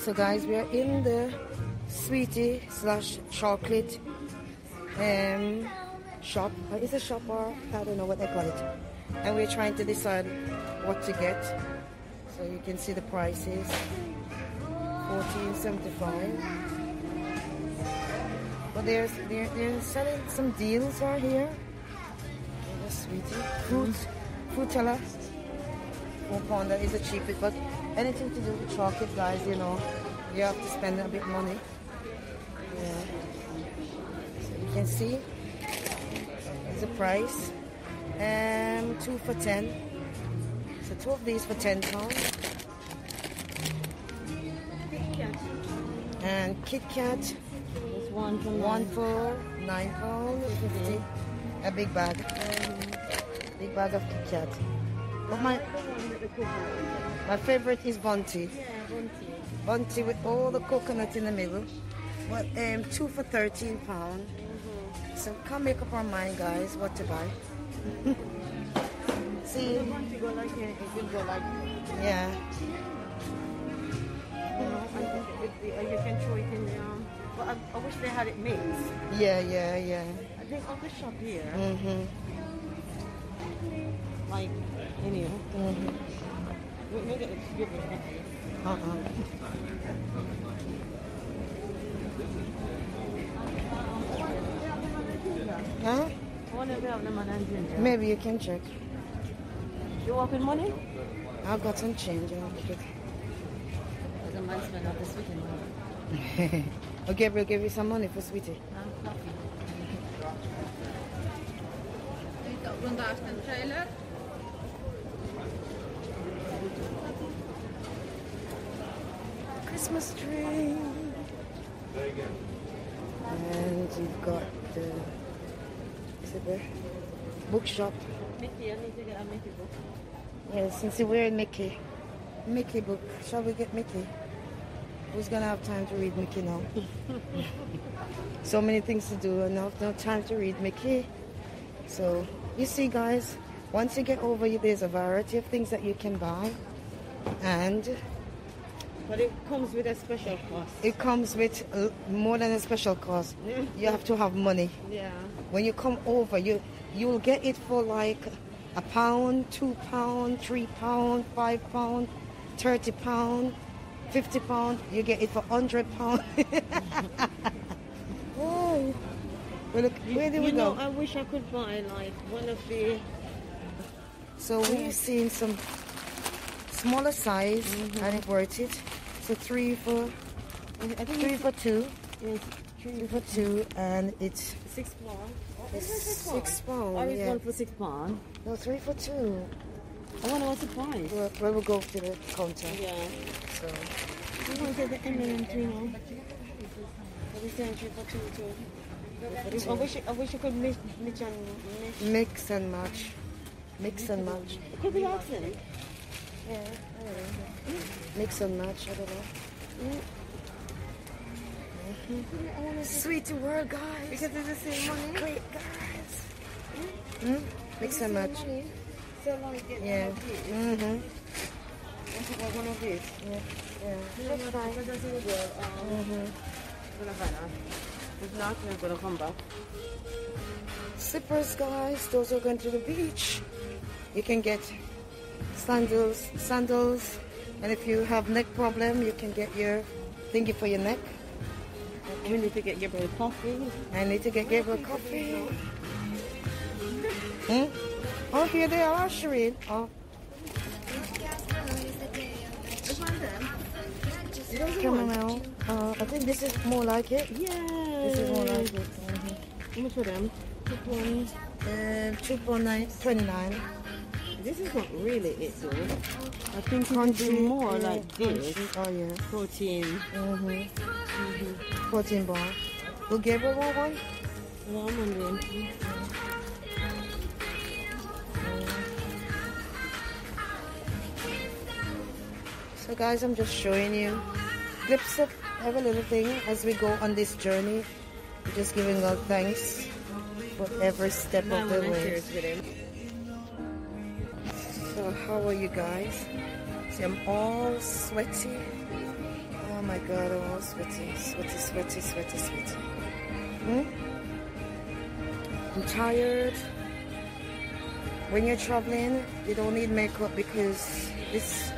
So guys, we are in the sweetie slash chocolate um, shop. Uh, Is a shop or I don't know what they call it. And we're trying to decide what to get. So you can see the prices. Fourteen seventy five. But there's they're, they're selling some deals right here. There's a sweetie. Fruit Fruittella. Four pounder is the cheapest, but anything to do with chocolate guys, you know, you have to spend a bit money. Yeah. So you can see the price. Um two for ten. So two of these for ten pounds. And Kit Kat, There's one from one for nine pounds fifty. A big bag. Big bag of Kit Kat. But my my favorite is Bounty. Yeah, Bounty. Bounty with all the coconut in the middle. Well, um, two for thirteen pound. So can't make up our mind, guys, what to buy. See, Bounty go like here, it will go like, yeah, you know, I think it would be, uh, you can throw it in the, um, but I, I wish they had it mixed. yeah, yeah, yeah. I think on the shop here, Mhm, like, you know, mhm. we Huh? I wonder if they have lemon and ginger. Maybe you can check. You walk with money? I've got some change. I'll get There's a man spend out the sweet it. oh, Gabriel gave you some money for sweetie. I'm coffee. trailer. Christmas tree. And you've got the is it there? bookshop. Mickey, I need to get a Mickey book. Yeah, since you're wearing Mickey. Mickey book. Shall we get Mickey? Who's gonna have time to read Mickey now? so many things to do and not no time to read Mickey. So you see guys, once you get over you there's a variety of things that you can buy and But it comes with a special cost. it comes with more than a special cost. You have to have money. Yeah. When you come over, you you'll get it for like a pound, two pound, three pound, five pound, thirty pound, fifty pound. You get it for hundred pound. oh, well, look, where do we you know, go? I wish I could buy like one of the. So we've seen some smaller size, and it worth it. So three for I think three for two, it's three for two, and it's six pound. it's six pound. is Yeah. one for six pound? No, three for two. I wonder what's the price. Well, we will go to the counter. Yeah. So. I want to get the M&M three now. Is that? Three for two too. I wish I wish I could mix, mix and mix. Mix and match. Mix and match. It could be accent. Yeah, I don't know. Mix and match, I don't know. Sweet world, guys. Because it's the same money. Great, guys. Hmm? Mix and match. So long get Yeah. one of these. Mm-hmm. One of these? Yeah. Yeah. That's fine. Because that's in the world. Um, Mm-hmm. gonna find out. If not, we're gonna come back. Slippers, guys. Those are going to the beach. You can get sandals, sandals, and if you have neck problem, you can get your thingy for your neck. We need to get Gabriel coffee. I need to get Gabriel coffee. Hmm? Oh, here they are, Cherine. Oh, chamomile. Uh, I think this is more like it. Yeah. This is more like it. How much for them? Two point nine, twenty-nine. This is not really it though. I think should Crunchy. be more yeah, like this. Oh, yeah. Protein. Mm-hmm. Protein bar. Will Gabriel want one? Well, I'm wondering. So guys, I'm just showing you clips of every little thing as we go on this journey. We're just giving God thanks for every step of the way. So how are you guys? See, I'm all sweaty. Oh my god, I'm all sweaty, sweaty, sweaty, sweaty, sweaty. Hmm? I'm tired. When you're traveling, you don't need makeup because this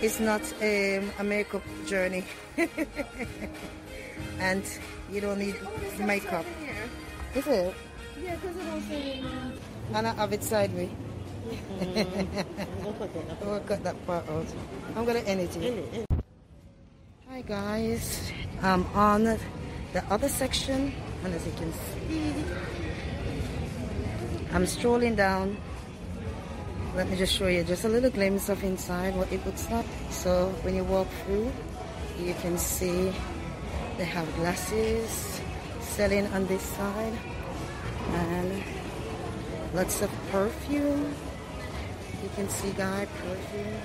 is not um, a makeup journey. and you don't need makeup. Is it? Yeah, because I don't say And I have it sideways. We'll cut that up. We'll cut that part out. I'm gonna here. Hi guys, I'm on the other section and as you can see I'm strolling down let me just show you just a little glimpse of inside what it looks like so when you walk through you can see they have glasses selling on this side and lots of perfume you can see guy perfume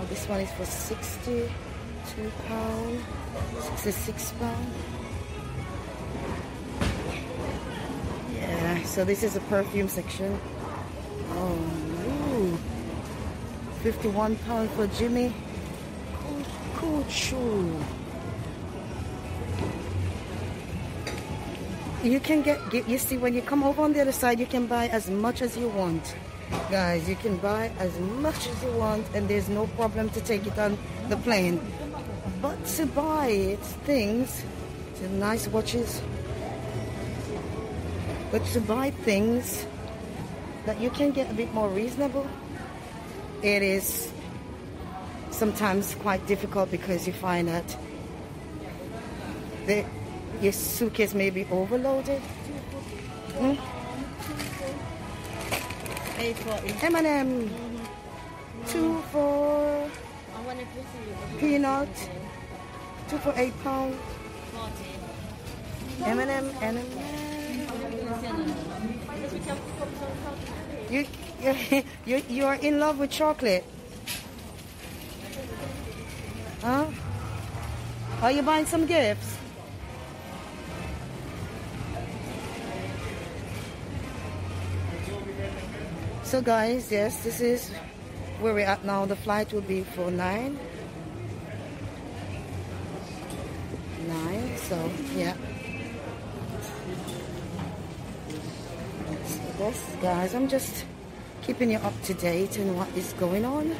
uh, this one is for 62 pound. 66 pound. Yeah so this is the perfume section. Oh ooh. 51 pound for Jimmy. Kuchu. You can get, get you see when you come over on the other side you can buy as much as you want guys you can buy as much as you want and there's no problem to take it on the plane but to buy it, things nice watches but to buy things that you can get a bit more reasonable it is sometimes quite difficult because you find that the, your suitcase may be overloaded Hmm? Forty. M&M two for peanut. Two for eight pound M&M M&M you you you are in love with chocolate? Huh? Are you buying some gifts so guys yes this is where we're at now. The flight will be for nine. Nine so yeah. This. Guys i'm just keeping you up to date on what is going on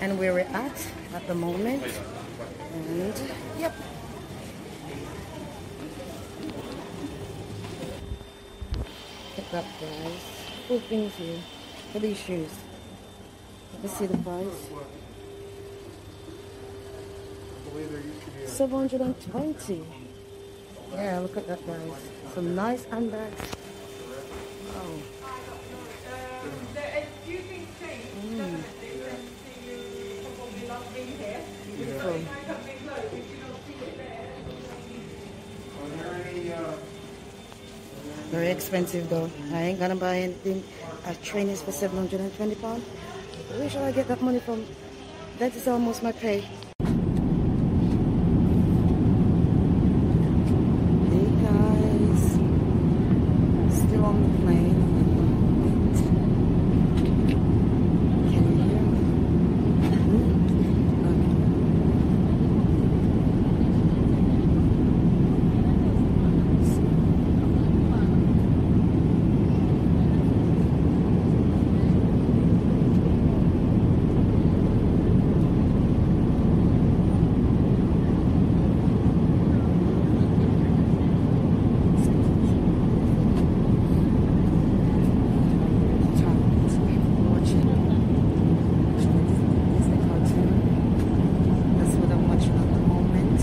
and where we're at at the moment. And yep. Pick up guys. Cool here for these shoes. Let me see the price. 720 yeah look at that guys some nice handbags. Oh. Mm. Beautiful. Very expensive though. I ain't gonna buy anything. A train is for 720 pounds. Where should I get that money from? That is almost my pay. Hey guys. Still on the plane. Wait. Can you hear me? Hmm? Okay. Watching Disney cartoon. That's what I'm watching at the moment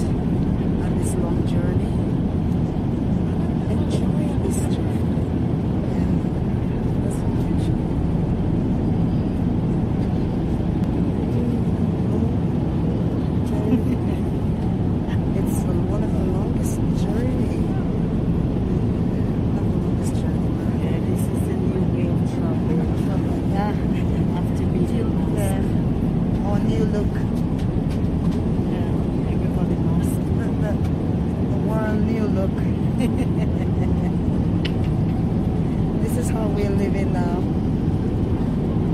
on this long journey. Enjoy this journey. Yeah, that's what I'm enjoying. It's one of the longest journey. Not the longest journey, but Yeah, this is the new way of traveling. yeah. After video Yeah. Our new look. Yeah, everybody knows. The, the, the world new look. this is how we're living uh, now.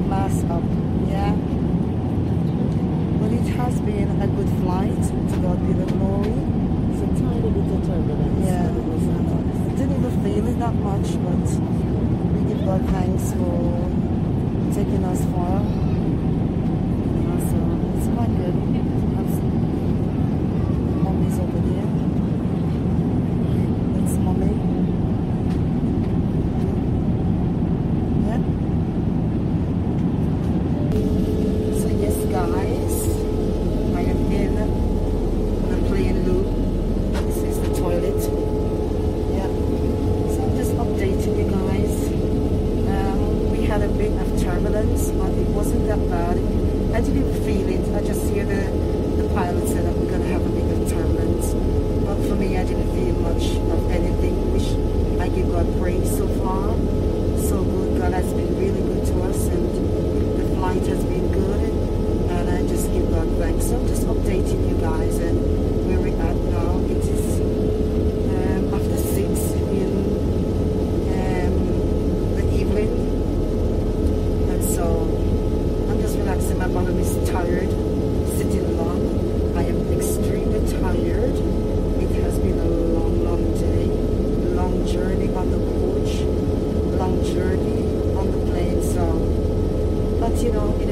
Mask up, yeah has been a good flight. To God be the glory. It's a tiny bit of turbulence. Yeah, it was, uh, didn't even feel it that much, but we give God thanks for taking us far. 一度